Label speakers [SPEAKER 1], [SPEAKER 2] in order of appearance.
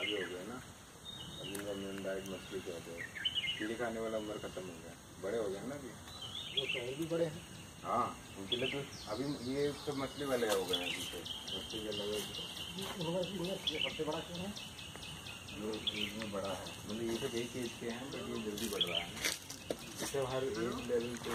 [SPEAKER 1] आगे हो गए ना? अभी इनका मेन डाइट मछली के हो। गए कीड़े खाने वाला उम्र खत्म हो गया। बड़े हो गए ना अभी?
[SPEAKER 2] वो तो और भी बड़े हैं।
[SPEAKER 1] हाँ उनके लिए तो अभी ये सब मछली वाले हो गए हैं पीछे तो। मछली के लगे
[SPEAKER 2] तो। सबसे बड़ा क्यों है?
[SPEAKER 1] जो एज में बड़ा है। मतलब ये सब एक एज के हैं बट ये जल्दी बढ़ रहा है इसे हर एज लेवल पे